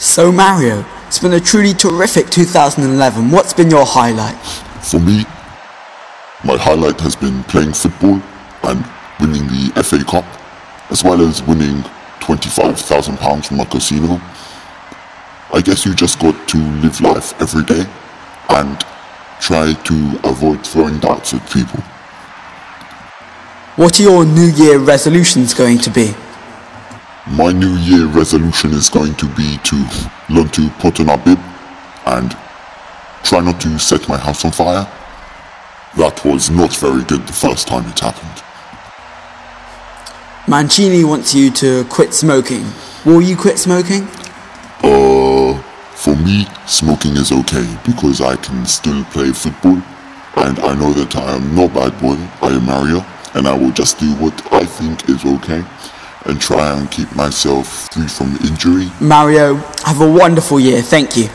So Mario, it's been a truly terrific 2011. What's been your highlight? For me, my highlight has been playing football and winning the FA Cup, as well as winning £25,000 from a casino. I guess you just got to live life every day and try to avoid throwing darts at people. What are your New Year resolutions going to be? My New Year resolution is going to be to learn to put on a bib and try not to set my house on fire. That was not very good the first time it happened. Mancini wants you to quit smoking. Will you quit smoking? Uh, for me, smoking is okay because I can still play football and I know that I am no bad boy, I am Mario and I will just do what I think is okay and try and keep myself free from injury. Mario, have a wonderful year. Thank you.